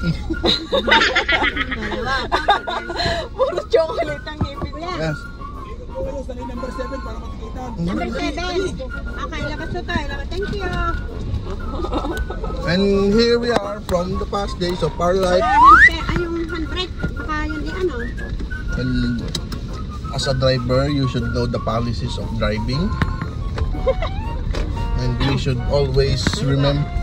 Puro chocolate ang ngipin niya. yes. number 7 para makikita. Number 7. Okay, labas na tayo. Thank you. And here we are from the past days of our life. Ay, yung 100. Baka yun di ano. And as a driver, you should know the policies of driving. And we should always remember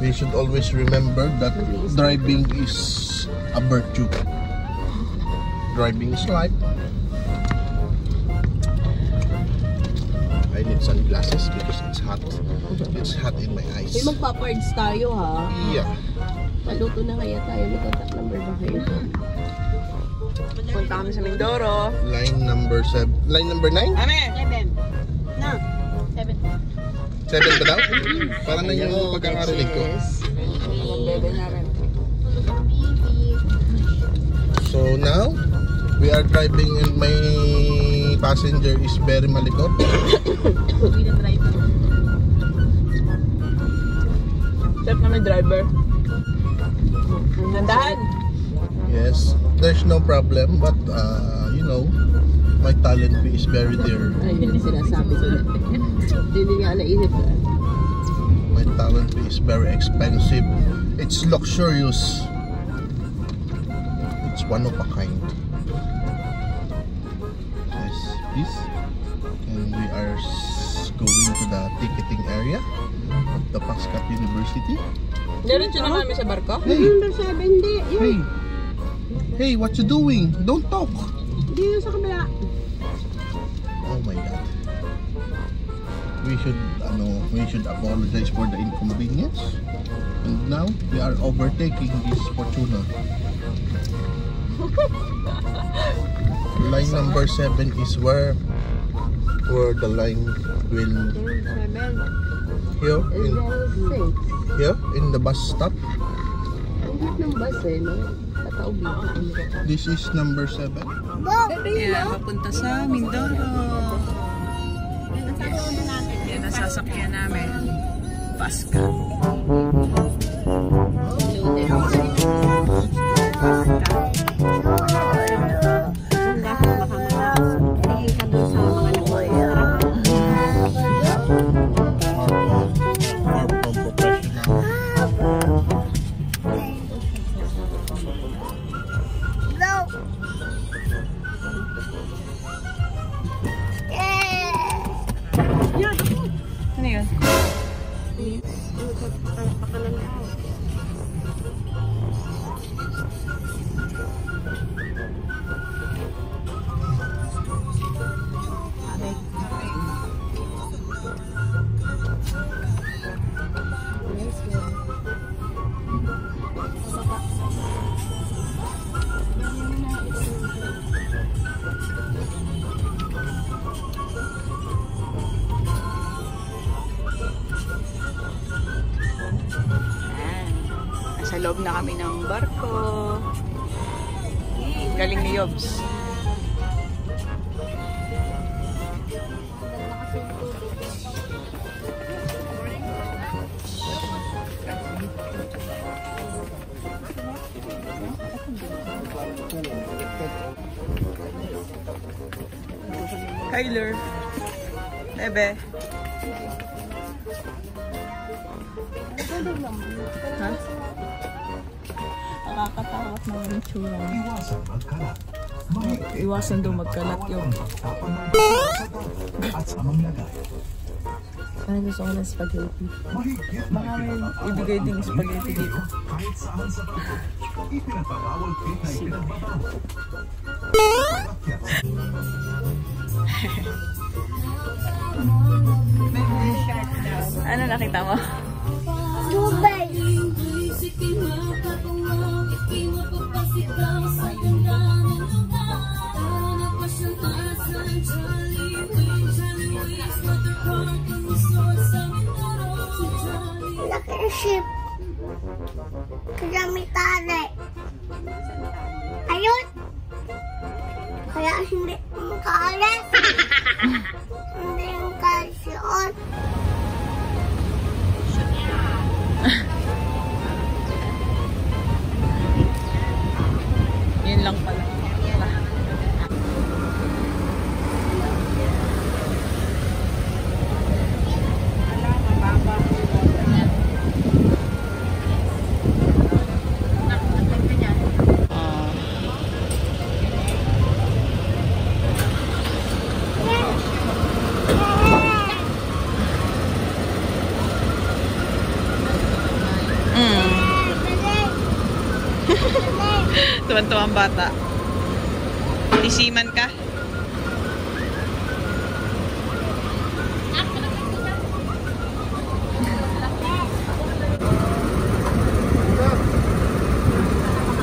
we should always remember that driving is a virtue. Driving is life. I need sunglasses because it's hot. It's hot in my eyes. May magpa-pards tayo ha. Yeah. Paluto na kaya tayo. May contact number ba kayo? Punta kami sa Mindoro. Line number seven. Line number nine? Ame! 7. No. 7. Seven ba daw? Parang na yung pagkakarinig ko. So now, we are driving and my passenger is very malikot. Chef na may driver. Nandahan. Yes, there's no problem but uh, you know, my talent fee is very dear. Ay, hindi sinasabi ko. Hindi nga naisip ko. My talent is very expensive. It's luxurious. It's one of a kind. Yes, this. And we are going to the ticketing area of the Pascat University. Diretso na kami sa barko? Hey, Number 7, hindi. Yun. hey, hey, what you doing? Don't talk. Hindi yun sa kabila. We should ano, we should apologize for the inconvenience. And now we are overtaking this Fortuna. line number 7 is where where the line will 7. here in here in the bus stop. This is number 7. Yeah, papunta sa Mindoro. Ang sasakyan namin. Pasca. Far na kami ng barko. Galing ni Yobs. Kyler. Bebe. Ha? Nakakatakot na yung tsura. Iwasan magkalat. Iwasan daw magkalat bawat at sa manglagay. Ay, gusto ko ng spaghetti. Baka may ibigay ding spaghetti dito. kahit saan sa bahay. Ipinagbabawal pit na ipinagbabawal. Ano nakita mo? Laki Tuwan-tuwa ang bata. Isiman ka?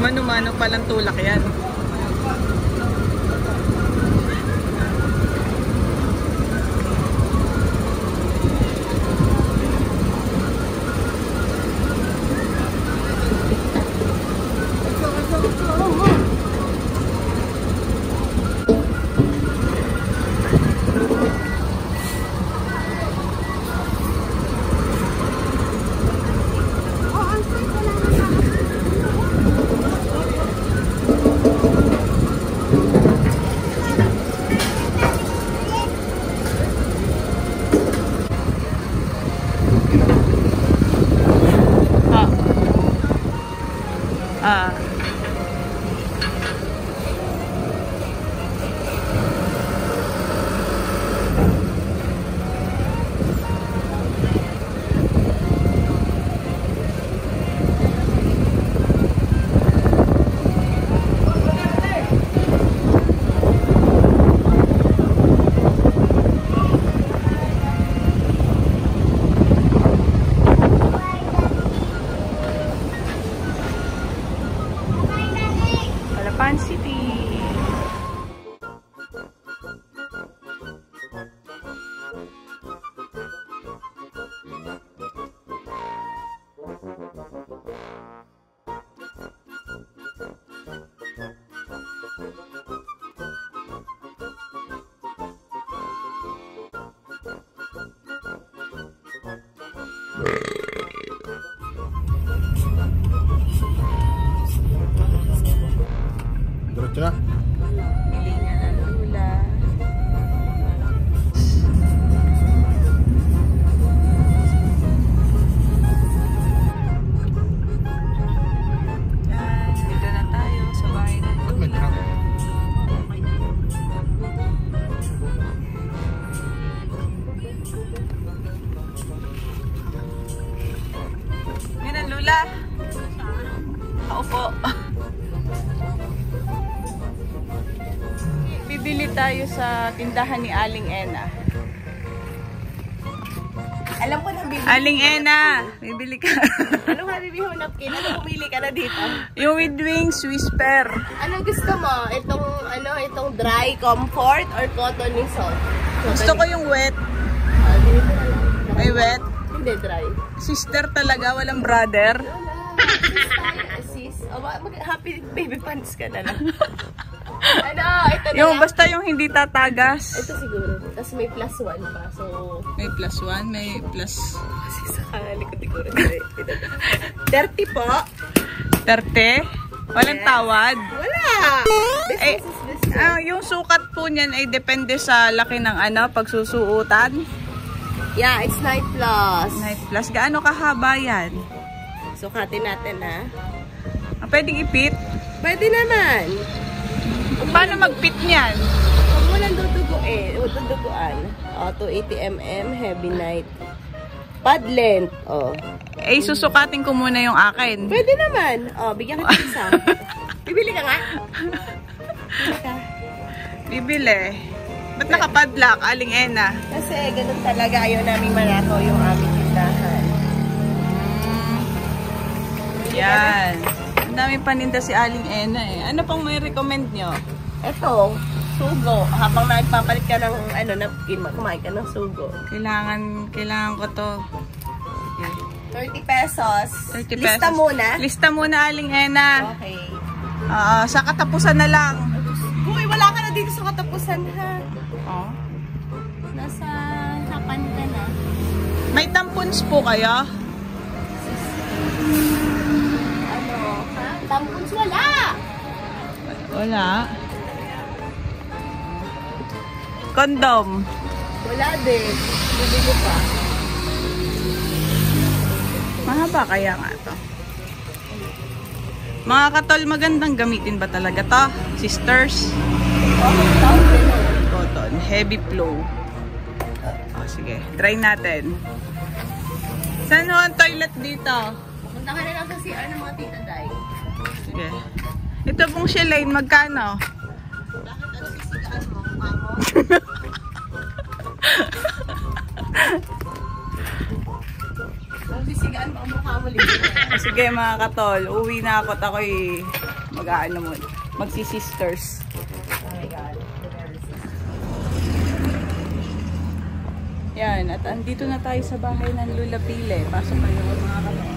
Mano-mano palang tulak yan. Tindahan ni Aling Ena. Alam ko na bibili. Aling Ena, bibili ka. Ano nga bibili mo napkin? Ano pumili ka na dito? yung with wings whisper. Ano gusto mo? Itong ano, itong dry comfort or cotton ni salt? Gusto ko yung wet. Ah, lang. May wet. Hindi dry. Sister talaga, walang brother. Wala. Sis tayo, sis. Oh, happy baby pants ka na lang. Ano, ito na Yung basta yung hindi tatagas. Ito siguro. Tapos may plus one pa. So, May plus one, may plus kasi sa kalikot ko. Ito. 30 po. 30. Walang Yes. tawad. Wala. Business Eh, is business. Ah, yung sukat po niyan ay depende sa laki ng ano, pagsusuutan. Yeah, it's 9 plus. Night plus. Gaano kahaba yan? Sukatin natin ha. Ah, pwedeng ipit? Pwede naman. Paano magpit niyan? Huwag mo lang duduguin. O, duduguan. O, 280 mm, heavy night. Pad length. O. Eh, susukatin ko muna yung akin. Pwede naman. O, bigyan kita isa. Bibili ka nga. Bibili. Ba't nakapadlock, Aling Ena? Kasi ganun talaga. Ayaw namin manakaw yung aming tindahan. Yan. Ang dami paninda si Aling Ena eh. Ano pang may recommend nyo? Ito, sugo. Habang nagpapalit ka ng ano, napkin, kumain ka ng sugo. Kailangan, kailangan ko to. 30 pesos. 30 Lista pesos. muna. Lista muna, Aling Ena. Okay. Oo, sa katapusan na lang. Uy, wala ka na dito sa katapusan ha. Oh. Nasa hapan ka na. May tampons po kayo? Ha? Tampons wala. Wala. Kondom. Wala din. Bibili pa. Mahaba kaya nga to. Mga katol, magandang gamitin ba talaga to? Sisters? Cotton. Heavy flow. Oh, sige. Try natin. Saan ho ang toilet dito? Punta ka na lang sa CR ng mga tita Day. Sige. Ito pong Shalane, magkano? O, sige mga katol, uwi na ako at ako'y mag-ano mo, magsi-sisters. Yan, at andito na tayo sa bahay ng Lula Pile. Pasok kayo mga katol.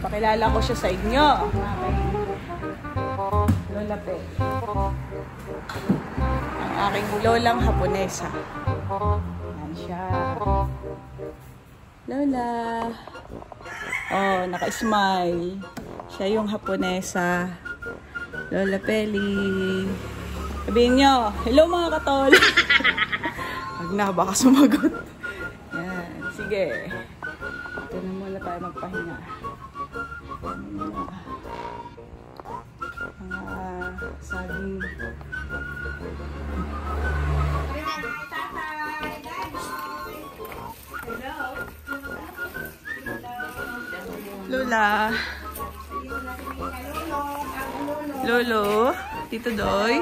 Pakilala ko siya sa inyo. Lola Pe. Ang aking lolang Haponesa. Yan siya. Lola. Oh, naka-smile. Siya yung Haponesa. Lola Peli. Sabihin nyo, hello mga katol. Wag na, baka sumagot. Yan, sige. Lola. Lolo. Tito Doy.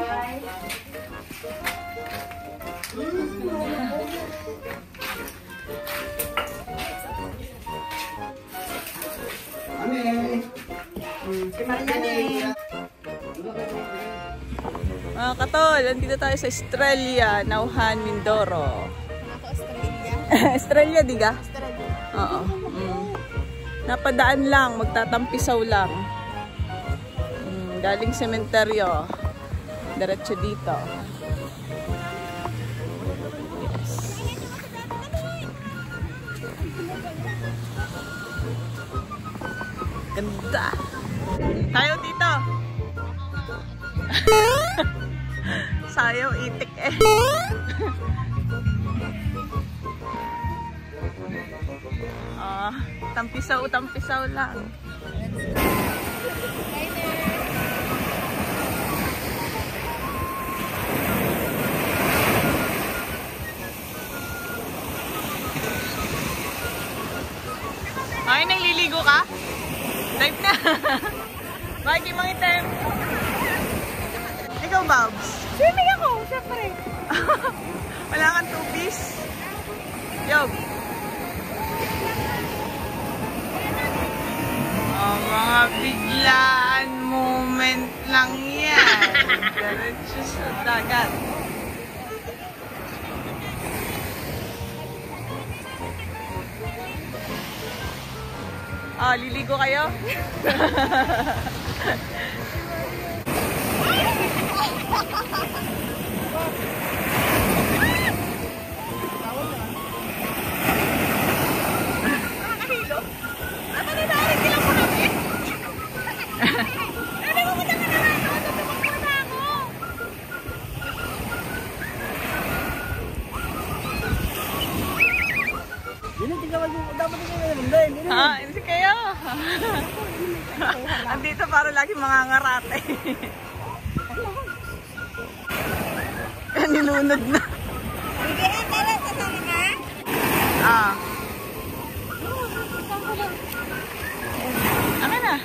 Mga katol, nandito tayo sa Australia, Nauhan, Mindoro. Australia? Australia, diga? Australia. Oo. Napadaan lang, magtatampisaw lang. Mm, galing sementeryo. Diretso dito. Yes. Ganda. Tayo dito. Sayaw itik eh. Ah, tampisaw, tampisaw lang. Ay, nagliligo ka? Dive na. Bakit mga item? Ikaw, Babs? Swimming ako, syempre. Wala kang two-piece? Yo. Mga biglaan moment lang yan. Diretso sa dagat. Ah, liligo kayo? Ha? Hindi kayo. Andito para lagi mga ngarate. Nilunod na. Ah. Akin na.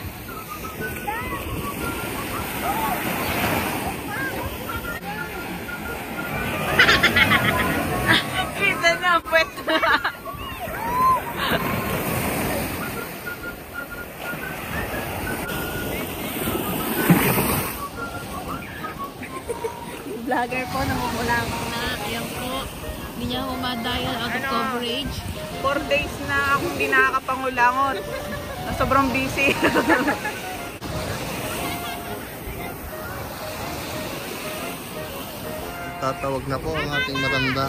Kita na, pwet. Vlogger po, namumulang na. Ayan po. Hindi niya ako ma-dial out of Ano? coverage. Four days na akong hindi nakakapangulangot. Na sobrang busy. Tatawag na po ang ating matanda.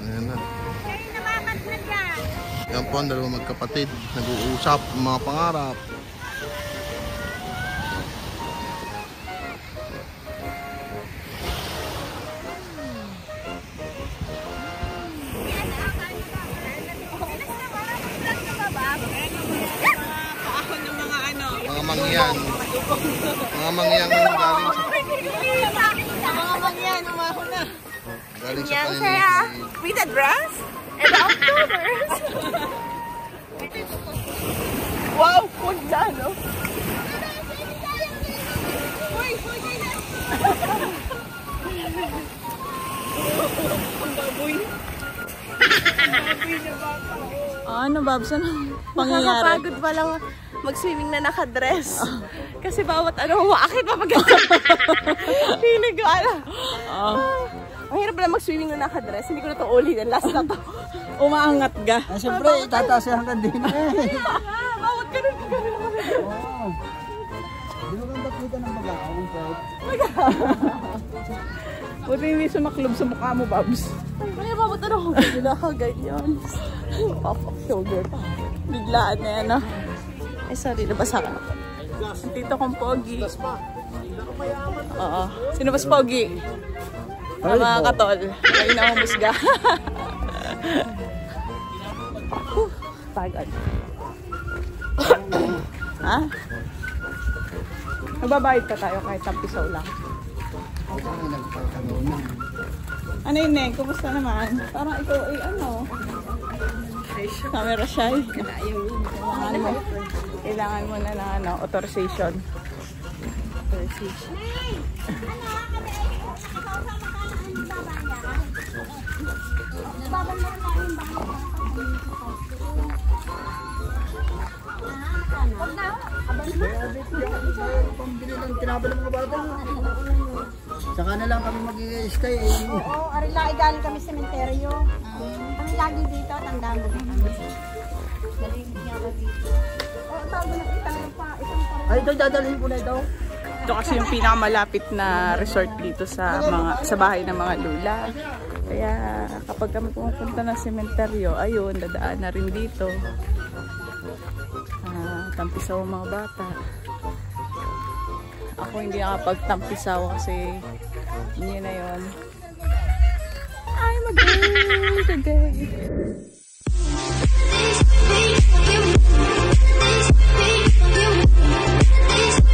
Ayan na. Yan po ang dalawang magkapatid. Nag-uusap mga pangarap. Mga mangyan. Mga mangyan galing sa Mga mangyan, umahon na. galing sa paninig. With the dress and the Octobers. wow, kung no? Ano, Babs? Ano pangyayari? Nakakapagod pa lang mag-swimming na nakadress. Kasi bawat ano, umaakit pa pag Feeling ko, ano. Oh, Ang hirap pala mag-swimming na nakadress. Hindi ko na to ulitin. Last na to. umaangat ka. Ah, siyempre, itataas yung hanggang din eh. Ah, bawat ganun ka ganun. Oo. Di mo ganda kita ng mag-aawang pwede. Buti hindi sumaklob sa mukha mo, Babs. Kaya bawat ano, hindi nakaganyan. Pop up shoulder pa. Biglaan na yan, no? Ay, sorry, nabasa ka na. Tito kong Pogi. Oo. Sino ba si Pogi? Ang mga katol. Kayo na humusga. Huh, Pagod. ha? Magbabayad pa tayo kahit tampisaw lang. Ano yun, Neng? Kumusta naman? Parang ikaw ay ano? Camera shy. Mo. Kailangan mo na ng ano, authorization. Authorization. Pambili ng tinapon ng mga bata. Saka na lang kami mag-i-stay eh. Oo, arila, galing kami sementeryo. Kami lagi dito, tanda mo. Galing niya ka dito. Ay, ito dadalhin ko na ito. Ito kasi yung pinakamalapit na resort dito sa mga sa bahay ng mga lula. Kaya kapag kami pumupunta ng sementeryo, ayun, dadaan na rin dito. Ah, tampisaw mga bata. Ako hindi nakapagtampisaw kasi hindi na yon. I'm a girl today. Thank you.